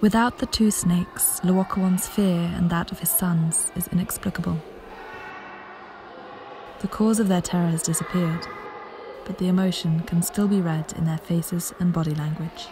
Without the two snakes, Laocoön's fear and that of his sons is inexplicable. The cause of their terror has disappeared, but the emotion can still be read in their faces and body language.